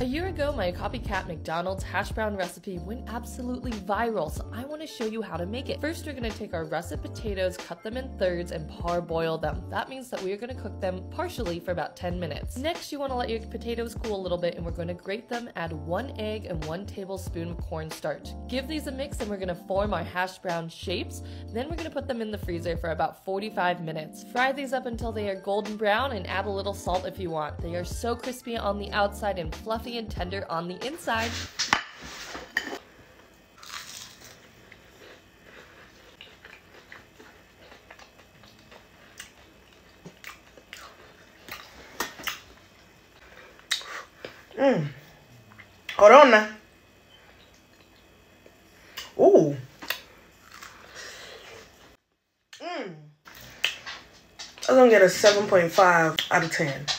A year ago, my copycat McDonald's hash brown recipe went absolutely viral, so I want to show you how to make it. First, we're going to take our russet potatoes, cut them in thirds, and parboil them. That means that we are going to cook them partially for about 10 minutes. Next, you want to let your potatoes cool a little bit, and we're going to grate them, add one egg and one tablespoon of cornstarch. Give these a mix, and we're going to form our hash brown shapes. Then we're going to put them in the freezer for about 45 minutes. Fry these up until they are golden brown, and add a little salt if you want. They are so crispy on the outside and fluffy and tender on the inside. Mmm. Now. Ooh. Mmm. I'm gonna get a 7.5 out of 10.